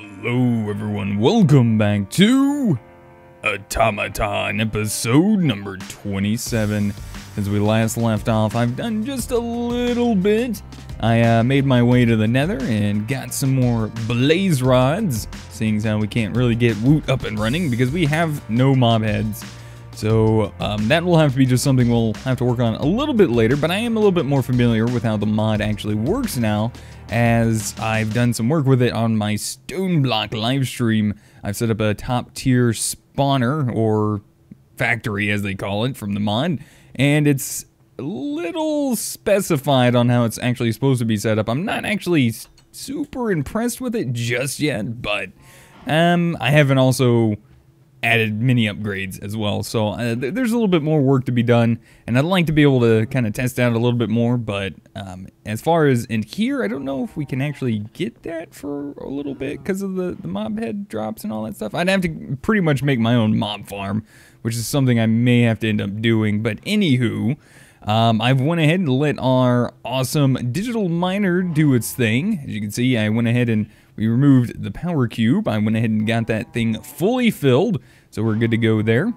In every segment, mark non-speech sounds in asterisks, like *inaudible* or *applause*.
Hello, everyone. Welcome back to Automaton episode number 27. Since we last left off, I've done just a little bit. I uh, made my way to the nether and got some more blaze rods, seeing as how we can't really get Woot up and running because we have no mob heads. So um, that will have to be just something we'll have to work on a little bit later, but I am a little bit more familiar with how the mod actually works now, as I've done some work with it on my Stoneblock livestream. I've set up a top tier spawner, or factory as they call it, from the mod, and it's a little specified on how it's actually supposed to be set up. I'm not actually super impressed with it just yet, but um, I haven't also added mini upgrades as well. So uh, th there's a little bit more work to be done, and I'd like to be able to kind of test out a little bit more. But um, as far as in here, I don't know if we can actually get that for a little bit because of the, the mob head drops and all that stuff. I'd have to pretty much make my own mob farm, which is something I may have to end up doing. But anywho, um, I've went ahead and let our awesome digital miner do its thing. As you can see, I went ahead and we removed the power cube. I went ahead and got that thing fully filled, so we're good to go there.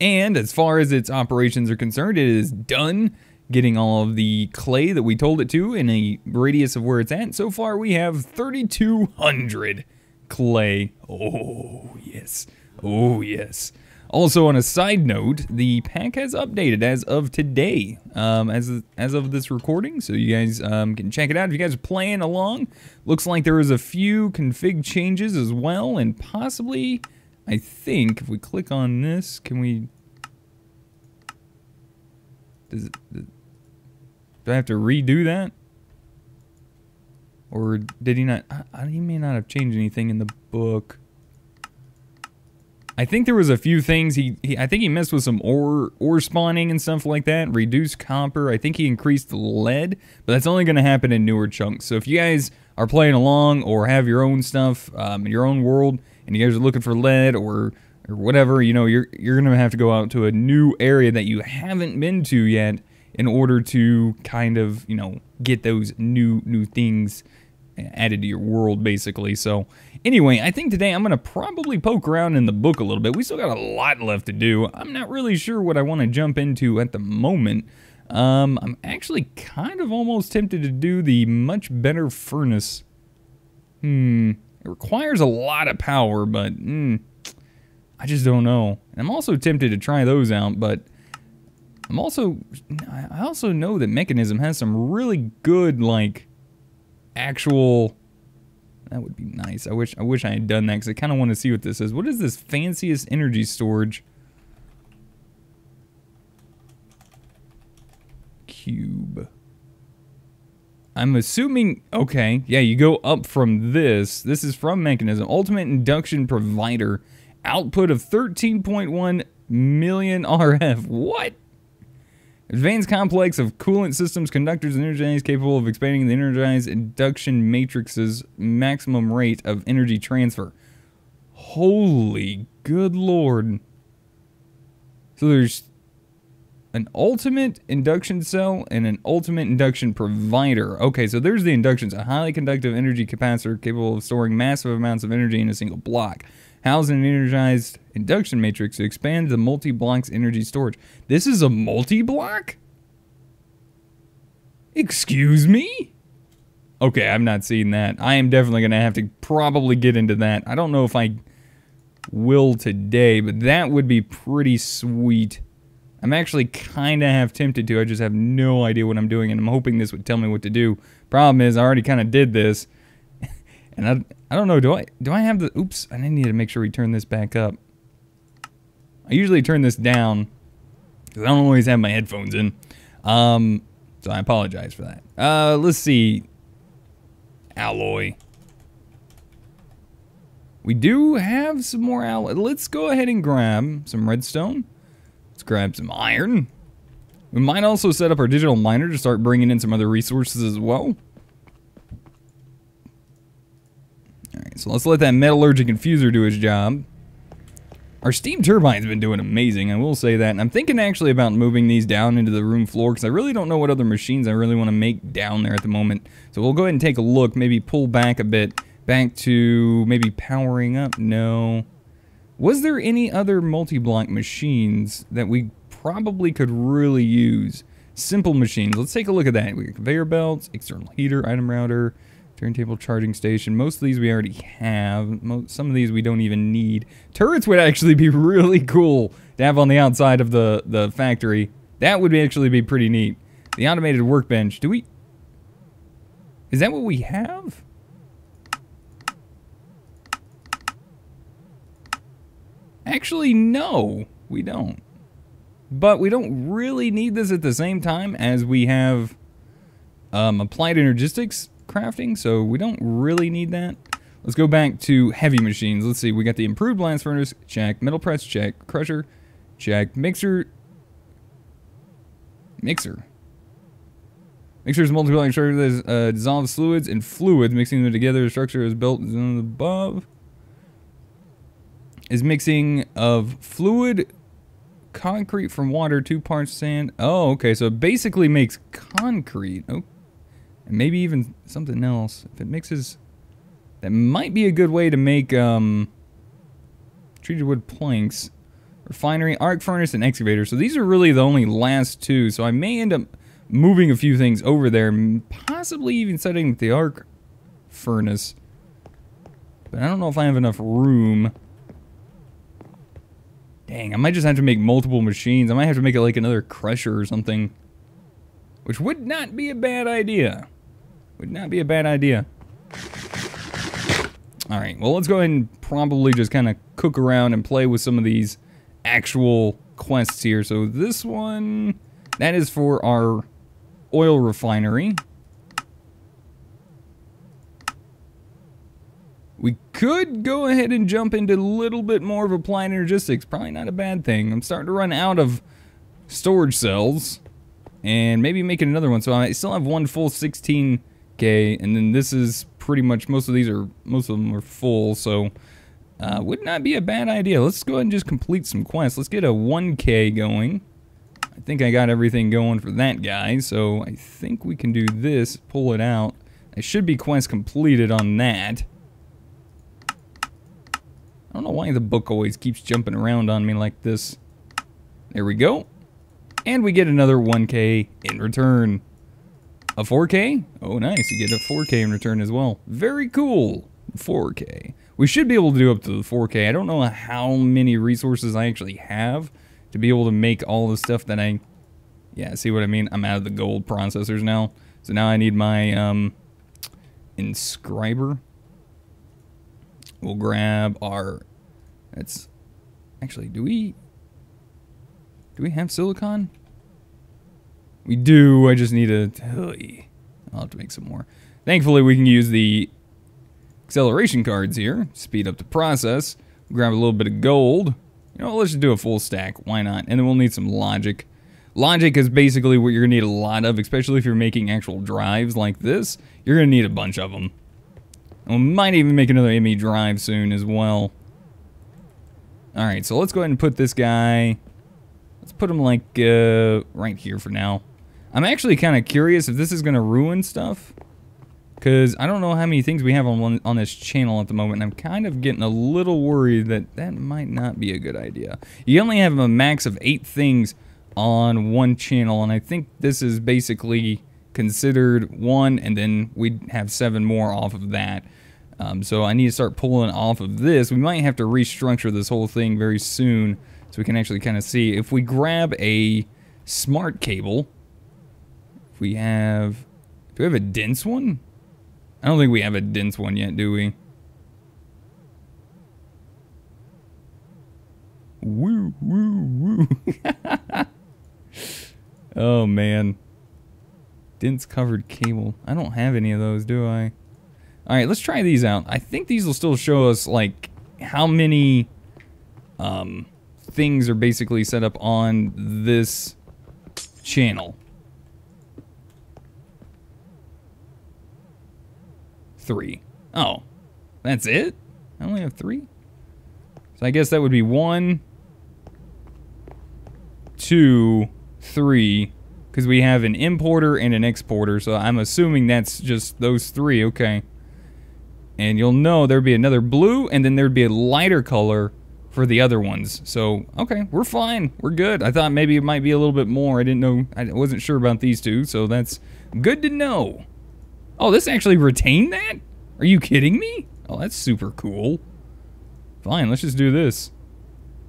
And as far as its operations are concerned, it is done getting all of the clay that we told it to in a radius of where it's at. So far, we have 3,200 clay. Oh, yes. Oh, yes. Also, on a side note, the pack has updated as of today, um, as as of this recording, so you guys um, can check it out if you guys are playing along. Looks like there was a few config changes as well, and possibly, I think, if we click on this, can we? Does it? Do I have to redo that? Or did he not? I, he may not have changed anything in the book. I think there was a few things he, he, I think he messed with some ore ore spawning and stuff like that. Reduced copper. I think he increased lead, but that's only going to happen in newer chunks. So if you guys are playing along or have your own stuff um, in your own world, and you guys are looking for lead or or whatever, you know, you're you're going to have to go out to a new area that you haven't been to yet in order to kind of you know get those new new things added to your world basically. So anyway, I think today I'm going to probably poke around in the book a little bit. We still got a lot left to do. I'm not really sure what I want to jump into at the moment. Um, I'm actually kind of almost tempted to do the much better furnace. Hmm, it requires a lot of power, but hmm, I just don't know. And I'm also tempted to try those out, but I'm also, I also know that Mekanism has some really good, like, actual that would be nice. I wish I wish I had done that because I kind of want to see what this is. What is this fanciest energy storage? Cube. I'm assuming, okay, yeah, you go up from this. This is from Mekanism. Ultimate Induction Provider. Output of 13.1 million *laughs* RF. What? Advanced complex of coolant systems, conductors, and energizers capable of expanding the energized induction matrix's maximum rate of energy transfer. Holy good lord. So there's an ultimate induction cell and an ultimate induction provider. Okay, so there's the inductions. A highly conductive energy capacitor capable of storing massive amounts of energy in a single block house an energized induction matrix to expand the multi-block's energy storage. This is a multi-block? Excuse me? Okay, I'm not seeing that. I am definitely going to have to probably get into that. I don't know if I will today, but that would be pretty sweet. I'm actually kind of half tempted to. I just have no idea what I'm doing, and I'm hoping this would tell me what to do. Problem is, I already kind of did this, and I, I don't know, do I do I have the oops, I need to make sure we turn this back up. I usually turn this down because I don't always have my headphones in. Um, so I apologize for that. Uh, let's see. Alloy. We do have some more alloy. Let's go ahead and grab some redstone. Let's grab some iron. We might also set up our digital miner to start bringing in some other resources as well. So let's let that metallurgic infuser do its job. Our steam turbine's been doing amazing, I will say that. And I'm thinking actually about moving these down into the room floor because I really don't know what other machines I really want to make down there at the moment. So we'll go ahead and take a look, maybe pull back a bit, Back to maybe powering up? No. Was there any other multi-block machines that we probably could really use? Simple machines. Let's take a look at that. We got conveyor belts, external heater, item router, turntable charging station. Most of these we already have. Most, some of these we don't even need. Turrets would actually be *laughs* really cool to have on the outside of the, the factory. That would actually be pretty neat. The automated workbench. Do we... Is that what we have? Actually, no, we don't. But we don't really need this at the same time as we have um, applied energistics crafting, so we don't really need that. Let's go back to heavy machines. Let's see, we got the improved blast furnace, check. Metal press, check. Crusher, check. Mixer, mixer. Mixers multiplying structure that uh, dissolves fluids and fluids, mixing them together. The structure is built above. Is mixing of fluid concrete from water, two parts sand. Oh, okay. So it basically makes concrete. Oh, and maybe even something else. If it mixes, that might be a good way to make um, treated wood planks. Refinery, arc furnace, and excavator. So these are really the only last two. So I may end up moving a few things over there, possibly even setting the arc furnace. But I don't know if I have enough room. Dang, I might just have to make multiple machines. I might have to make it like another crusher or something. Which would not be a bad idea. Would not be a bad idea. Alright, well let's go ahead and probably just kind of cook around and play with some of these actual quests here. So this one, that is for our oil refinery. We could go ahead and jump into a little bit more of applied energistics. Probably not a bad thing. I'm starting to run out of storage cells. And maybe making another one. So I still have one full 16k. And then this is pretty much, most of these are, most of them are full. So uh, would not be a bad idea. Let's go ahead and just complete some quests. Let's get a 1k going. I think I got everything going for that guy. So I think we can do this, pull it out. I should be quest completed on that. I don't know why the book always keeps jumping around on me like this. There we go. And we get another 1k in return. A 4k? Oh, nice. You get a 4k in return as well. Very cool. 4k. We should be able to do up to the 4k. I don't know how many resources I actually have to be able to make all the stuff that I... Yeah, see what I mean? I'm out of the gold processors now. So now I need my um, inscriber. We'll grab our, that's, actually, do we, do we have silicon? We do, I just need a, I'll have to make some more. Thankfully, we can use the acceleration cards here, speed up the process, grab a little bit of gold. You know, let's just do a full stack, why not? And then we'll need some logic. Logic is basically what you're gonna need a lot of, especially if you're making actual drives like this. You're gonna need a bunch of them. And we might even make another ME drive soon as well. Alright, so let's go ahead and put this guy... Let's put him like uh, right here for now. I'm actually kind of curious if this is going to ruin stuff. Because I don't know how many things we have on one, on this channel at the moment. And I'm kind of getting a little worried that that might not be a good idea. You only have a max of eight things on one channel. And I think this is basically considered one. And then we'd have seven more off of that. Um, so I need to start pulling off of this. We might have to restructure this whole thing very soon so we can actually kind of see. If we grab a smart cable, we have, do we have a dense one? I don't think we have a dense one yet, do we? Woo, woo, woo. *laughs* oh, man. Dense covered cable. I don't have any of those, do I? Alright, let's try these out. I think these will still show us, like, how many um, things are basically set up on this channel. Three. Oh, that's it? I only have three? So I guess that would be one, two, three, because we have an importer and an exporter, so I'm assuming that's just those three, okay. and you'll know there'd be another blue, and then there'd be a lighter color for the other ones. So, okay, we're fine. We're good. I thought maybe it might be a little bit more. I didn't know, I wasn't sure about these two, so that's good to know. Oh, this actually retained that? Are you kidding me? Oh, that's super cool. Fine, let's just do this.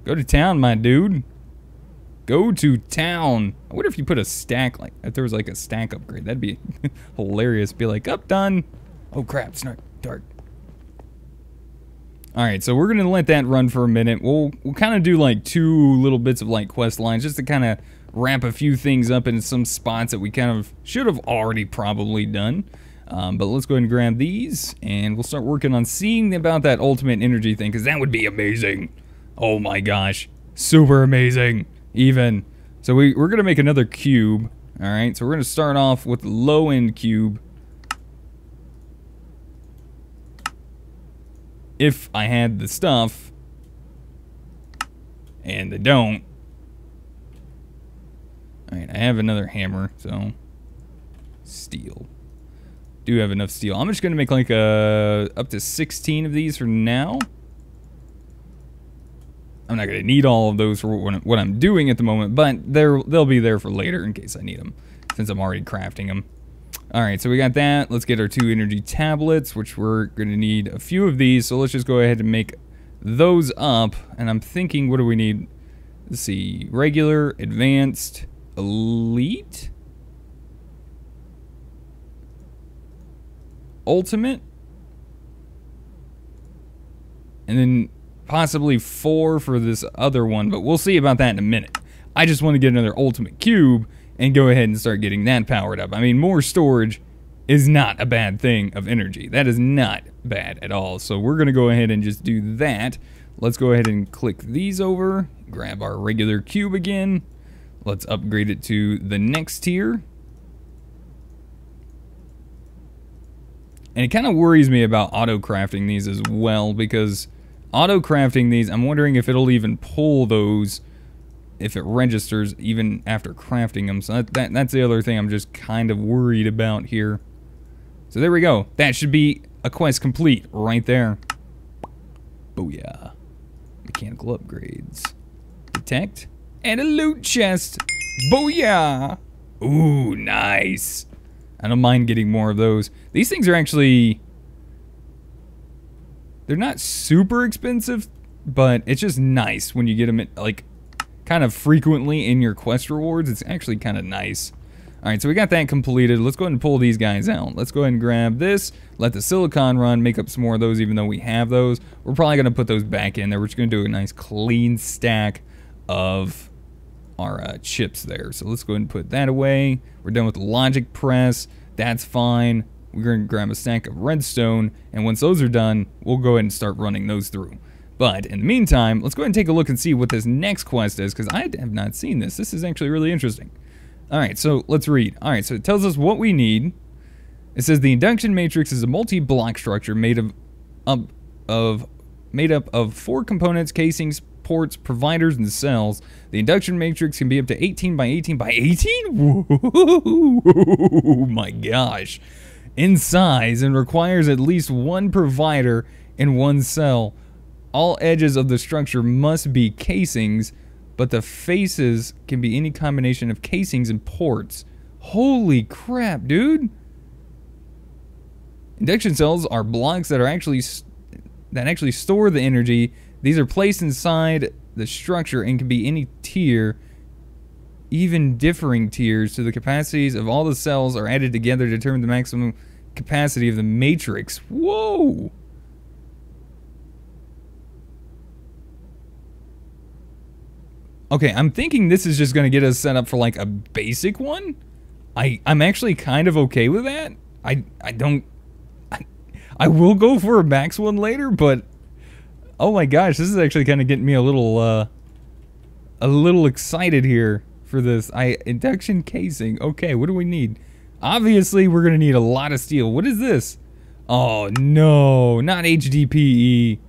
Go to town, my dude. Go to town. I wonder if you put a stack, like, if there was like a stack upgrade. That'd be *laughs* hilarious. Be like, up, done. Oh crap, it's not dark. Alright, so we're gonna let that run for a minute. We'll we'll kind of do like two little bits of like quest lines just to kind of wrap a few things up in some spots that we kind of should have already probably done. Um, but let's go ahead and grab these, and we'll start working on seeing about that ultimate energy thing, because that would be amazing. Oh my gosh. Super amazing, even. So we, we're going to make another cube. Alright, so we're going to start off with the low-end cube. If I had the stuff, and I don't. Alright, I have another hammer, so steel do have enough steel. I'm just going to make like a, uh, up to 16 of these for now. I'm not going to need all of those for what I'm doing at the moment, but they're, they'll be there for later in case I need them, since I'm already crafting them. Alright, so we got that. Let's get our two energy tablets, which we're going to need a few of these, so let's just go ahead and make those up. And I'm thinking, what do we need? Let's see, regular, advanced, elite? Ultimate. And then possibly four for this other one, but we'll see about that in a minute. I just want to get another ultimate cube and go ahead and start getting that powered up. I mean, more storage is not a bad thing of energy. That is not bad at all. So we're going to go ahead and just do that. Let's go ahead and click these over, grab our regular cube again. Let's upgrade it to the next tier. And it kind of worries me about auto crafting these as well because auto crafting these, I'm wondering if it'll even pull those if it registers even after crafting them. So that, that, that's the other thing I'm just kind of worried about here. So there we go. That should be a quest complete right there. Oh, Booyah. Mechanical upgrades. Detect. And a loot chest. Booyah. Ooh, nice. I don't mind getting more of those. These things are actually... They're not super expensive, but it's just nice when you get them, like, kind of frequently in your quest rewards. It's actually kind of nice. Alright, so we got that completed. Let's go ahead and pull these guys out. Let's go ahead and grab this, let the silicon run, make up some more of those even though we have those. We're probably going to put those back in there. We're just going to do a nice clean stack of our uh, chips there. So let's go ahead and put that away. We're done with the logic press. That's fine. We're going to grab a stack of redstone, and once those are done, we'll go ahead and start running those through. But in the meantime, let's go ahead and take a look and see what this next quest is, because I have not seen this. This is actually really interesting. Alright, so let's read. Alright, so it tells us what we need. It says the induction matrix is a multi-block structure made of, of, of made up of four components, casings, ports, providers, and cells. The induction matrix can be up to 18 by 18 by 18? *laughs* Oh my gosh. In size and requires at least one provider in one cell. All edges of the structure must be casings, but the faces can be any combination of casings and ports. Holy crap, dude. Induction cells are blocks that are actually that actually store the energy these are placed inside the structure and can be any tier, even differing tiers so the capacities of all the cells are added together to determine the maximum capacity of the matrix. Whoa! Okay, I'm thinking this is just going to get us set up for like a basic one. I I'm actually kind of okay with that. I I don't I, I will go for a max one later, but Oh my gosh, this is actually kind of getting me a little, uh, a little excited here for this. I induction casing. Okay, what do we need? Obviously, we're gonna need a lot of steel. What is this? Oh no, not HDPE.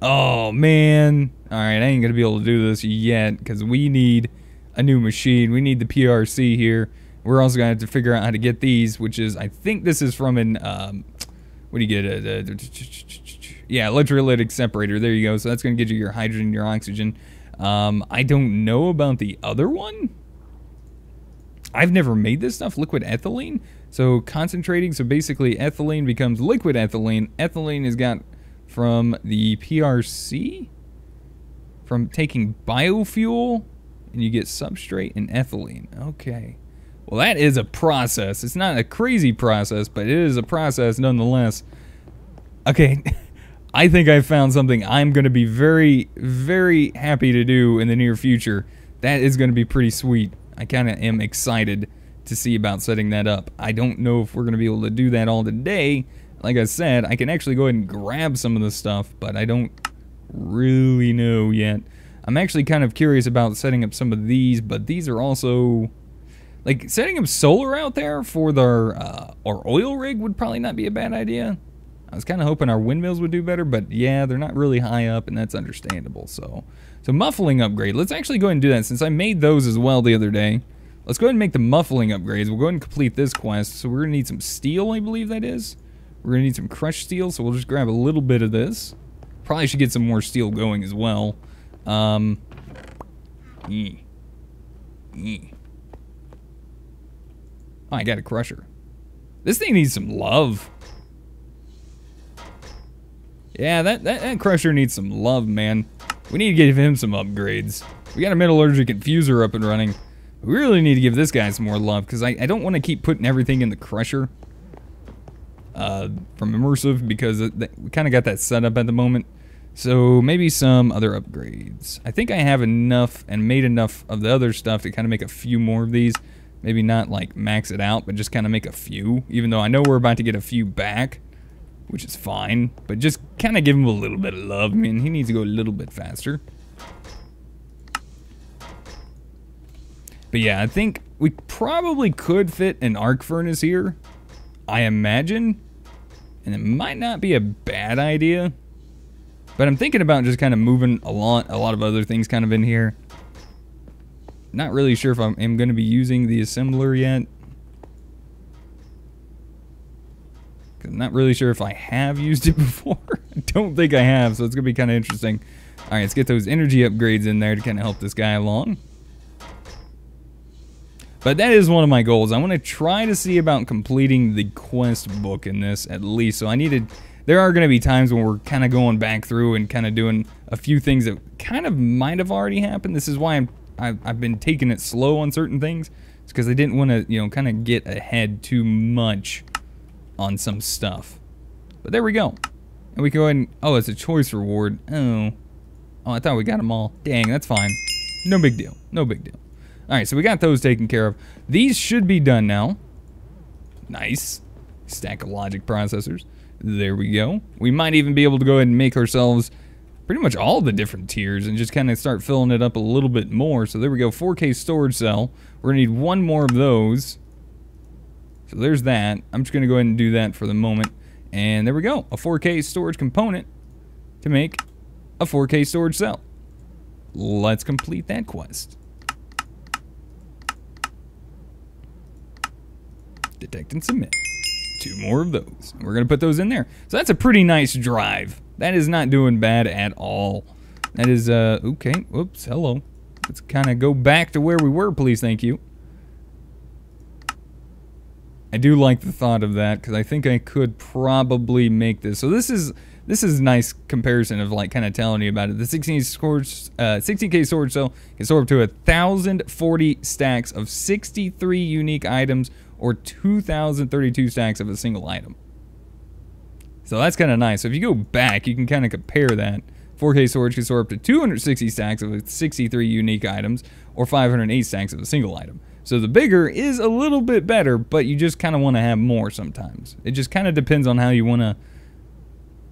Oh man. All right, I ain't gonna be able to do this yet because we need a new machine. We need the PRC here. We're also gonna have to figure out how to get these, which is I think this is from an um, what do you get? A, yeah, electrolytic separator. There you go. So that's going to get you your hydrogen, your oxygen. Um, I don't know about the other one. I've never made this stuff, liquid ethylene. So concentrating, so basically ethylene becomes liquid ethylene. Ethylene is got from the PRC, from taking biofuel, and you get substrate and ethylene. Okay. Well, that is a process. It's not a crazy process, but it is a process nonetheless. Okay, *laughs* I think I found something I'm going to be very, very happy to do in the near future. That is going to be pretty sweet. I kind of am excited to see about setting that up. I don't know if we're going to be able to do that all today. Like I said, I can actually go ahead and grab some of the stuff, but I don't really know yet. I'm actually kind of curious about setting up some of these, but these are also... Like, setting up solar out there for their, uh, our oil rig would probably not be a bad idea. I was kind of hoping our windmills would do better, but yeah, they're not really high up, and that's understandable, so... So muffling upgrade. Let's actually go ahead and do that since I made those as well the other day. Let's go ahead and make the muffling upgrades. We'll go ahead and complete this quest. So we're going to need some steel, I believe that is. We're going to need some crushed steel, so we'll just grab a little bit of this. Probably should get some more steel going as well. Um, eh, eh. Oh, I got a crusher. This thing needs some love. Yeah, that, that, that crusher needs some love, man. We need to give him some upgrades. We got a metallurgic infuser up and running. We really need to give this guy some more love, because I, I don't want to keep putting everything in the crusher uh, from Immersive, because we kind of got that set up at the moment. So maybe some other upgrades. I think I have enough and made enough of the other stuff to kind of make a few more of these. Maybe not like max it out, but just kind of make a few, even though I know we're about to get a few back which is fine, but just kind of give him a little bit of love. I mean, he needs to go a little bit faster. But yeah, I think we probably could fit an arc furnace here, I imagine, and it might not be a bad idea. But I'm thinking about just kind of moving a lot, a lot of other things kind of in here. Not really sure if I'm, I'm going to be using the assembler yet. I'm not really sure if I have used it *laughs* before. I don't think I have, so it's going to be kind of interesting. All right, let's get those energy upgrades in there to kind of help this guy along. But that is one of my goals. I want to try to see about completing the quest book in this at least. So I needed... There are going to be times when we're kind of going back through and kind of doing a few things that kind of might have already happened. This is why I'm, I've, I've been taking it slow on certain things. It's because I didn't want to, you know, kind of get ahead too much on some stuff. But there we go. And we go ahead and, oh, it's a choice reward. Oh. Oh, I thought we got them all. Dang, that's fine. No big deal. No big deal. All right, so we got those taken care of. These should be done now. Nice. Stack of logic processors. There we go. We might even be able to go ahead and make ourselves pretty much all the different tiers and just kind of start filling it up a little bit more. So there we go, 4K storage cell. We're to need one more of those. So there's that. I'm just going to go ahead and do that for the moment. And there we go. A 4K storage component to make a 4K storage cell. Let's complete that quest. Detect and submit. Two more of those. We're going to put those in there. So that's a pretty nice drive. That is not doing bad at all. That is, uh, okay. Whoops, hello. Let's kind of go back to where we were, please. Thank you. I do like the thought of that because I think I could probably make this. So this is this is a nice comparison of like kind of telling you about it. The 16 storage, uh, 16k storage cell can store up to a 1,040 stacks of 63 unique items or 2,032 stacks of a single item. So that's kind of nice. So if you go back, you can kind of compare that. 4K storage can store up to 260 stacks of 63 unique items or 508 stacks of a single item. So the bigger is a little bit better, but you just kind of want to have more sometimes. It just kind of depends on how you want to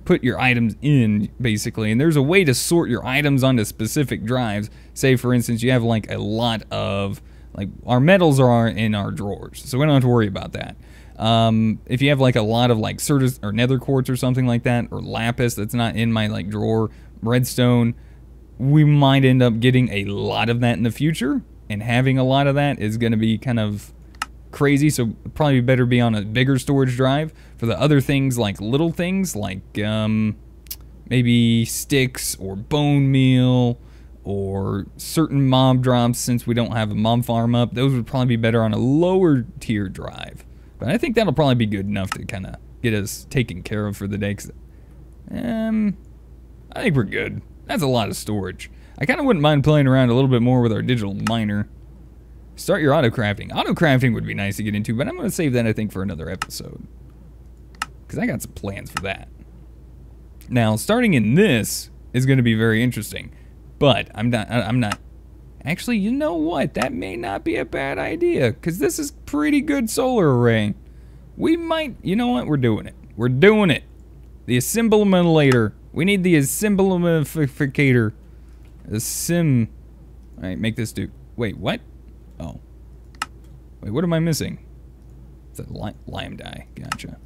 put your items in, basically. And there's a way to sort your items onto specific drives. Say, for instance, you have like a lot of, like, our metals are in our drawers, so we don't have to worry about that. Um, if you have like a lot of like certus or nether quartz or something like that, or lapis that's not in my like drawer, redstone, we might end up getting a lot of that in the future and having a lot of that is going to be kind of crazy, so probably better be on a bigger storage drive. For the other things, like little things, like um, maybe sticks or bone meal or certain mob drops, since we don't have a mob farm up, those would probably be better on a lower tier drive. But I think that'll probably be good enough to kind of get us taken care of for the day. Um, I think we're good. That's a lot of storage. I kind of wouldn't mind playing around a little bit more with our digital miner. Start your auto crafting. Auto crafting would be nice to get into, but I'm going to save that, I think, for another episode. Because I got some plans for that. Now, starting in this is going to be very interesting. But I'm not, I'm not, actually, you know what? That may not be a bad idea. Because this is pretty good solar array. We might, you know what? We're doing it. We're doing it. The assemblementator. We need the assemblementificator. The sim. Alright, make this do. Wait, what? Oh. Wait, what am I missing? It's a li lime dye. Gotcha.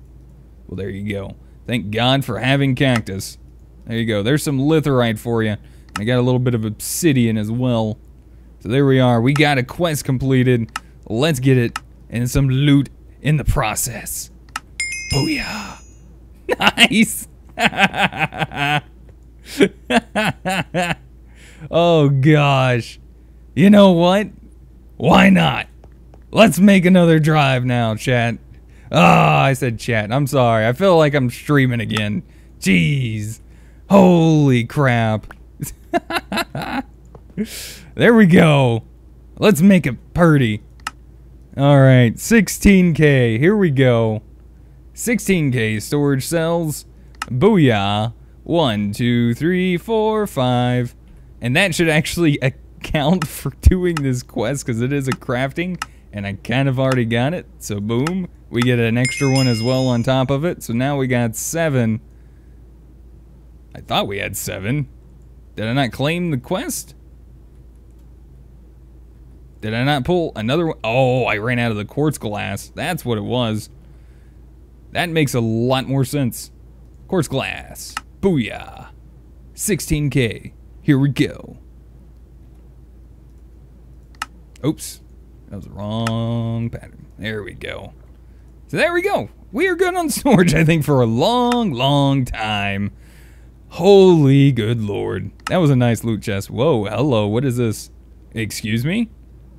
Well, there you go. Thank God for having cactus. There you go. There's some litherite for you. I got a little bit of obsidian as well. So there we are. We got a quest completed. Let's get it. And some loot in the process. Booyah. *laughs* Nice. *laughs* oh gosh. You know what? Why not? Let's make another drive now, chat. Ah, oh, I said chat. I'm sorry. I feel like I'm streaming again. Jeez. Holy crap. *laughs* there we go. Let's make it purty. Alright, 16k. Here we go. 16k storage cells. Booyah. One, two, three, four, five. And that should actually *laughs* account for doing this quest because it is a crafting and I kind of already got it. So boom, we get an extra one as well on top of it. So now we got seven. I thought we had seven. Did I not claim the quest? Did I not pull another one? Oh, I ran out of the quartz glass. That's what it was. That makes a lot more sense. Quartz glass. Booyah. 16k. Here we go. Oops. That was the wrong pattern. There we go. So there we go. We are good on *laughs* storage, I think, for a long, long time. Holy good lord. That was a nice loot chest. Whoa, hello, what is this? Excuse me?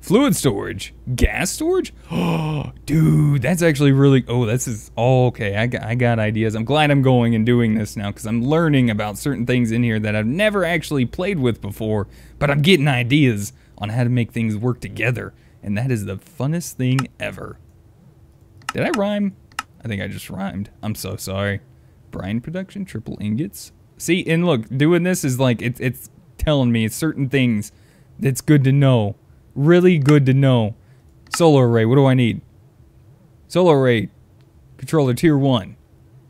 Fluid storage. Gas storage? Oh, *gasps* dude, that's actually really... Oh, this is... Oh, okay, I got, I got ideas. I'm glad I'm going and doing this now because I'm learning about certain things in here that I've never actually played with before, but I'm getting ideas on how to make things work together, and that is the funnest thing ever. Did I rhyme? I think I just rhymed. I'm so sorry. Brine production, triple ingots. See, and look, doing this is like, it, it's telling me certain things that's good to know really good to know. Solar array, what do I need? Solar array controller tier 1.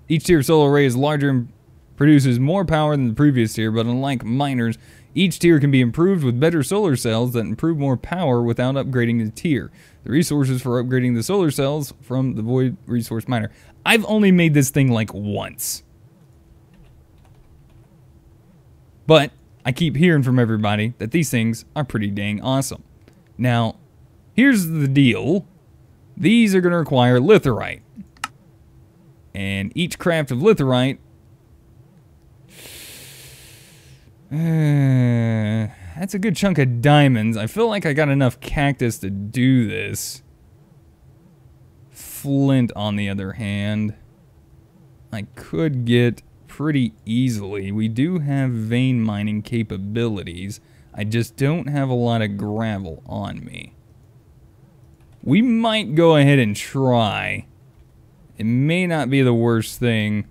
Each tier of solar array is larger and produces more power than the previous tier, but unlike miners, each tier can be improved with better solar cells that improve more power without upgrading the tier. The resources for upgrading the solar cells from the Void Resource Miner. I've only made this thing like once. But I keep hearing from everybody that these things are pretty dang awesome. Now, here's the deal. These are going to require litherite. And each craft of litherite... Uh, that's a good chunk of diamonds. I feel like I got enough cactus to do this. Flint, on the other hand, I could get pretty easily. We do have vein mining capabilities. I just don't have a lot of gravel on me. We might go ahead and try. It may not be the worst thing.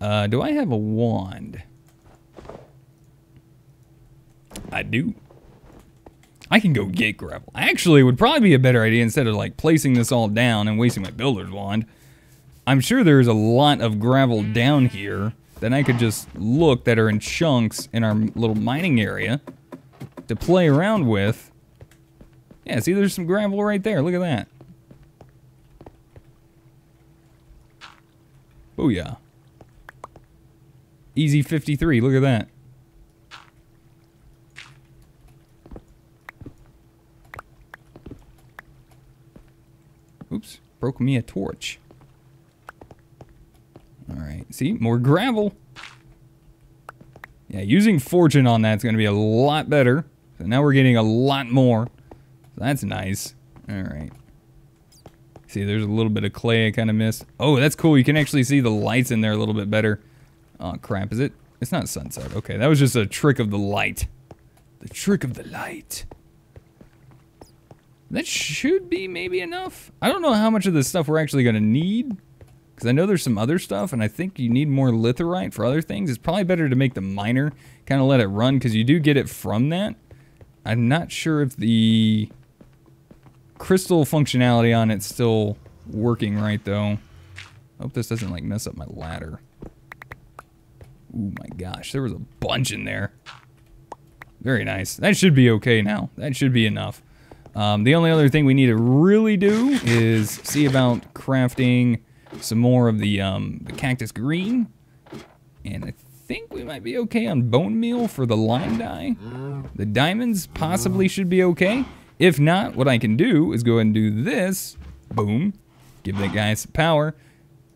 Uh, do I have a wand? I do. I can go get gravel. Actually, it would probably be a better idea instead of like placing this all down and wasting my builder's wand. I'm sure there's a lot of gravel down here then I could just look that are in chunks in our little mining area to play around with. Yeah, see, there's some gravel right there. Look at that. Booyah. Easy 53. Look at that. Oops, broke me a torch. See? More gravel. Yeah, using fortune on that's going to be a lot better. So now we're getting a lot more. That's nice. Alright. See, there's a little bit of clay I kind of missed. Oh, that's cool. You can actually see the lights in there a little bit better. Oh, crap. Is it? It's not sunset. Okay, that was just a trick of the light. The trick of the light. That should be maybe enough. I don't know how much of this stuff we're actually going to need. Because I know there's some other stuff, and I think you need more litherite for other things. It's probably better to make the miner kind of let it run, because you do get it from that. I'm not sure if the crystal functionality on it's still working right, though. Hope this doesn't, like, mess up my ladder. Oh my gosh, there was a bunch in there. Very nice. That should be okay now. That should be enough. Um, the only other thing we need to really do is see about crafting some more of the, um, the cactus green. And I think we might be okay on bone meal for the lime dye. The diamonds possibly should be okay. If not, what I can do is go ahead and do this. Boom. Give that guy some power.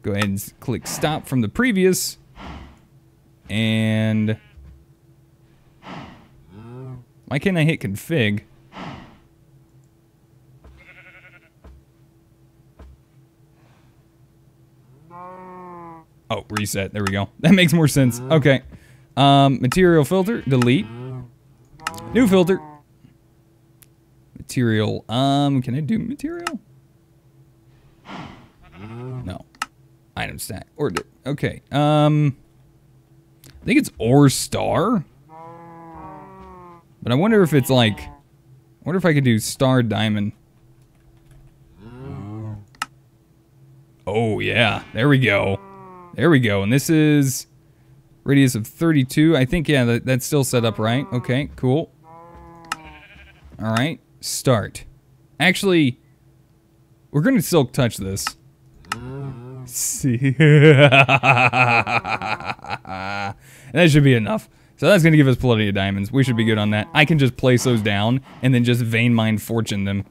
Go ahead and click stop from the previous. And... Why can't I hit config? Oh, reset. There we go. *laughs* That makes more sense. Okay. Um, material filter, delete. New filter. Material. Um, can I do material? No. Item stack. Or, okay. Um, I think it's ore star. But I wonder if it's like, I wonder if I could do star diamond. Oh, yeah. There we go. There we go. And this is radius of 32. I think, yeah, that, that's still set up right. Okay, cool. All right, start. Actually, we're going to silk touch this. See? *laughs* that should be enough. So that's going to give us plenty of diamonds. We should be good on that. I can just place those down and then just vein mine fortune them.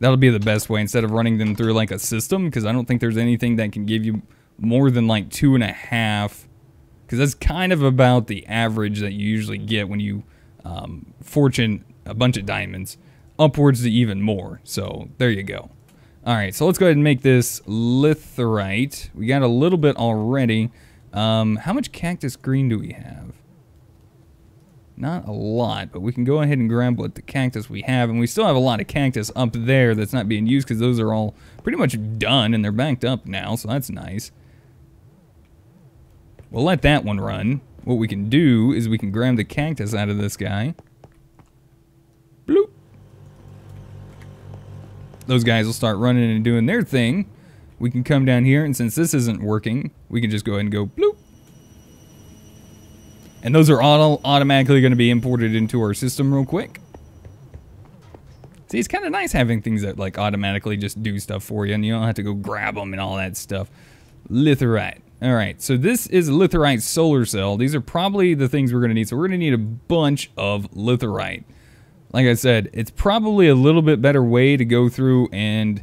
That'll be the best way instead of running them through like a system because I don't think there's anything that can give you more than like two and a half because that's kind of about the average that you usually get when you um, fortune a bunch of diamonds upwards to even more. So there you go. All right, so let's go ahead and make this litherite. We got a little bit already. Um, how much cactus green do we have? Not a lot, but we can go ahead and grab what the cactus we have. And we still have a lot of cactus up there that's not being used because those are all pretty much done and they're banked up now, so that's nice. We'll let that one run. What we can do is we can grab the cactus out of this guy. Bloop. Those guys will start running and doing their thing. We can come down here, and since this isn't working, we can just go ahead and go bloop. And those are all automatically going to be imported into our system real quick. See, it's kind of nice having things that like automatically just do stuff for you, and you don't have to go grab them and all that stuff. Litherite. All right, so this is litherite solar cell. These are probably the things we're going to need. So we're going to need a bunch of litherite. Like I said, it's probably a little bit better way to go through and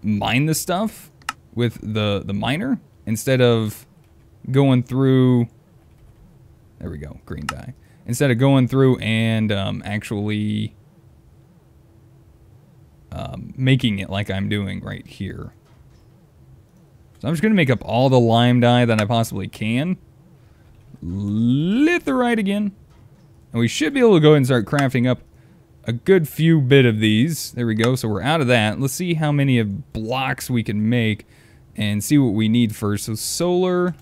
mine the stuff with the, the miner instead of going through... There we go, green dye. Instead of going through and um, actually um, making it like I'm doing right here. So I'm just going to make up all the lime dye that I possibly can. Litherite again. And we should be able to go ahead and start crafting up a good few bit of these. There we go. So we're out of that. Let's see how many of blocks we can make and see what we need first. So solar.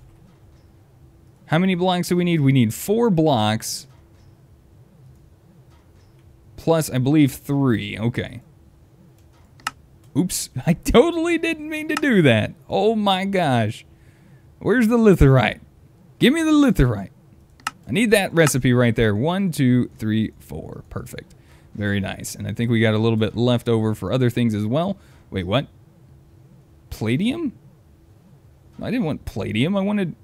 How many blocks do we need? We need four blocks. Plus, I believe, three. Okay. Oops, *laughs* I totally didn't mean to do that. Oh my gosh. Where's the litherite? Give me the litherite. I need that recipe right there. One, two, three, four. Perfect. Very nice. And I think we got a little bit left over for other things as well. Wait, what? Palladium? I didn't want palladium. I wanted...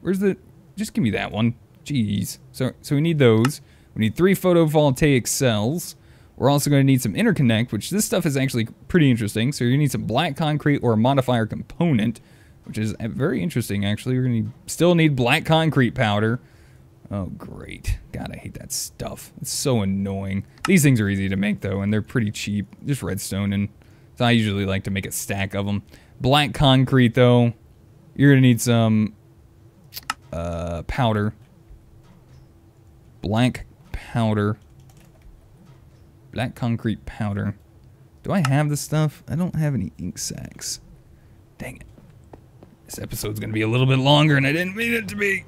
Where's the... Just give me that one. Jeez. So, so we need those. We need three photovoltaic cells. We're also going to need some interconnect, which this stuff is actually pretty interesting. So you're going to need some black concrete or a modifier component, which is uh, very interesting, actually. We're going to still need black concrete powder. Oh, great. God, I hate that stuff. It's so annoying. These things are easy to make, though, and they're pretty cheap. Just redstone, and so I usually like to make a stack of them. Black concrete, though, you're going to need some uh, powder. Black powder. Black concrete powder. Do I have the stuff? I don't have any ink sacks. Dang it. This episode's to be a little bit longer, and I didn't mean it to be.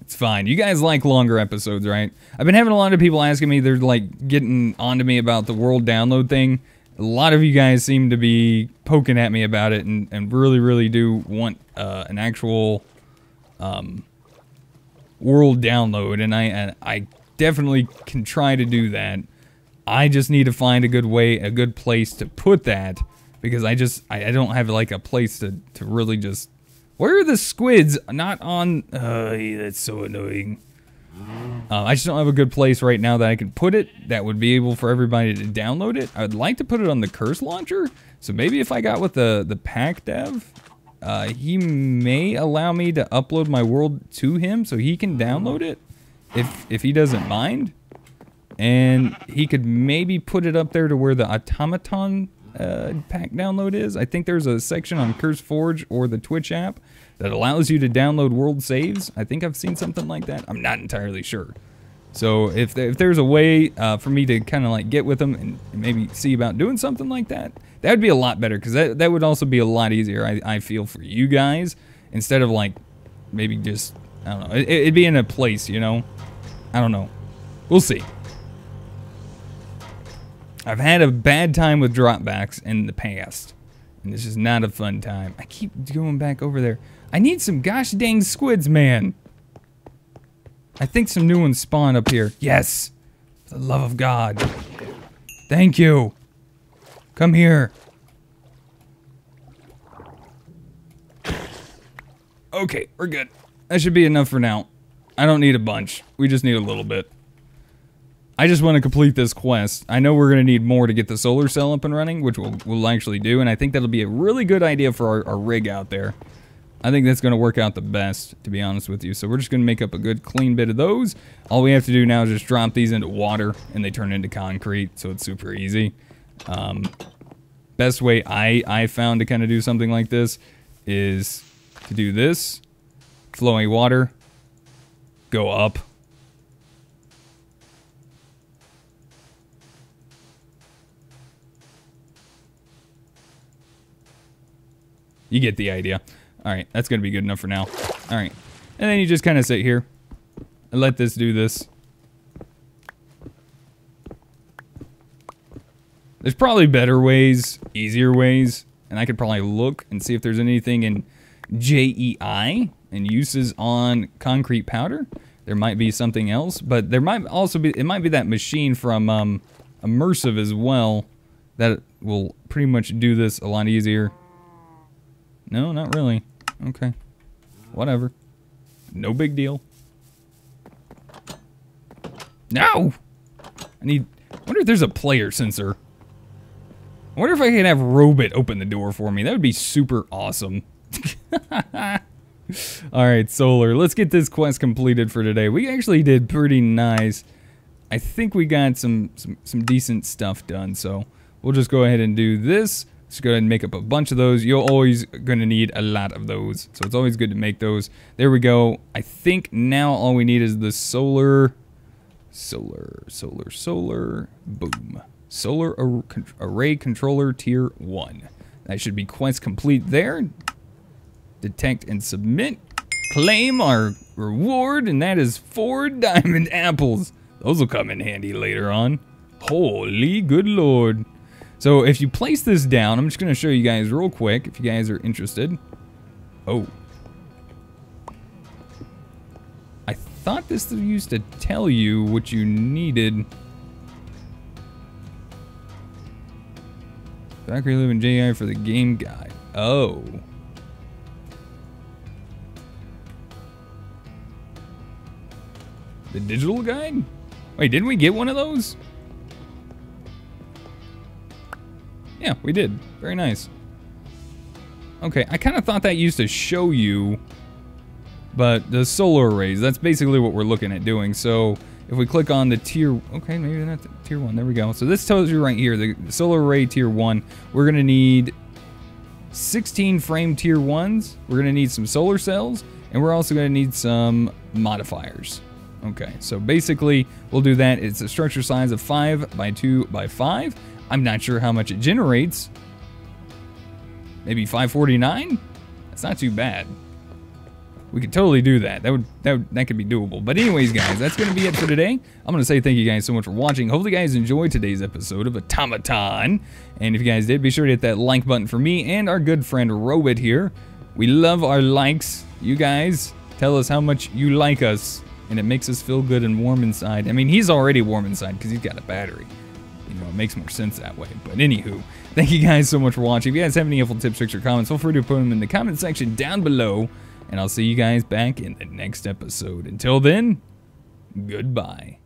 It's fine. You guys like longer episodes, right? I've been having a lot of people asking me, they're like getting onto me about the world download thing. A lot of you guys seem to be poking at me about it and, and really, really do want uh, an actual um, world download. And I, I definitely can try to do that. I just need to find a good way, a good place to put that because I just, I, I don't have like a place to, to really just where are the squids not on? Uh, that's so annoying. Uh, I just don't have a good place right now that I can put it that would be able for everybody to download it. I would like to put it on the curse launcher. So maybe if I got with the, the pack dev, uh, he may allow me to upload my world to him so he can download it if, if he doesn't mind. And he could maybe put it up there to where the automaton uh, pack download is. I think there's a section on Curse Forge or the Twitch app that allows you to download world saves. I think I've seen something like that. I'm not entirely sure. So if, there, if there's a way uh, for me to kind of like get with them and maybe see about doing something like that, that would be a lot better because that, that would also be a lot easier, I, I feel, for you guys instead of like maybe just, I don't know, it, it'd be in a place, you know? I don't know. We'll see. I've had a bad time with Dropbox in the past. And this is not a fun time. I keep going back over there. I need some gosh dang squids, man. I think some new ones spawn up here. Yes. For the love of God. Thank you. Come here. Okay, we're good. That should be enough for now. I don't need a bunch. We just need a little bit. I just want to complete this quest. I know we're going to need more to get the solar cell up and running, which we'll, we'll actually do, and I think that'll be a really good idea for our, our rig out there. I think that's going to work out the best, to be honest with you. So we're just going to make up a good clean bit of those. All we have to do now is just drop these into water, and they turn into concrete, so it's super easy. Um, best way I, I found to kind of do something like this is to do this, flowing water, go up, You get the idea. All right, that's to be good enough for now. All right. And then you just kind of sit here and let this do this. There's probably better ways, easier ways, and I could probably look and see if there's anything in JEI and uses on concrete powder. There might be something else, but there might also be, it might be that machine from um, Immersive as well that will pretty much do this a lot easier. No, not really. Okay. Whatever. No big deal. No! I need... I wonder if there's a player sensor. I wonder if I can have Robit open the door for me. That would be super awesome. *laughs* Alright, Solar. Let's get this quest completed for today. We actually did pretty nice. I think we got some, some, some decent stuff done, so we'll just go ahead and do this. Let's go ahead and make up a bunch of those. You're always going to need a lot of those. So it's always good to make those. There we go. I think now all we need is the solar, solar, solar, solar, boom. Solar ar array controller tier 1. That should be quest complete there. Detect and submit. Claim our reward, and that is four *laughs* diamond apples. Those will come in handy later on. Holy good lord. So if you place this down, I'm just going to show you guys real quick if you guys are interested. Oh. I thought this used to tell you what you needed. Factory Live in JEI for the game guide. Oh. The digital guide? Wait, didn't we get one of those? Yeah, we did. Very nice. Okay, I kind of thought that used to show you, but the solar arrays, that's basically what we're looking at doing. So if we click on the tier, okay, maybe not tier one, there we go. So this tells you right here, the solar array tier one, we're gonna need 16 frame tier ones, we're gonna need some solar cells, and we're also gonna need some modifiers. Okay, so basically we'll do that. It's a structure size of five by two by five. I'm not sure how much it generates. Maybe 549? That's not too bad. We could totally do that. That would that would, that could be doable. But anyways, guys, that's gonna be it for today. I'm gonna say thank you guys so much for watching. Hopefully, you guys enjoyed today's episode of Automaton. And if you guys did, be sure to hit that like button for me and our good friend Robit here. We love our likes. You guys tell us how much you like us, and it makes us feel good and warm inside. I mean, he's already warm inside because he's got a battery you know, it makes more sense that way. But anywho, thank you guys so much for watching. If you guys have any helpful tips, tricks, or comments, feel free to put them in the comment section down below. And I'll see you guys back in the next episode. Until then, goodbye.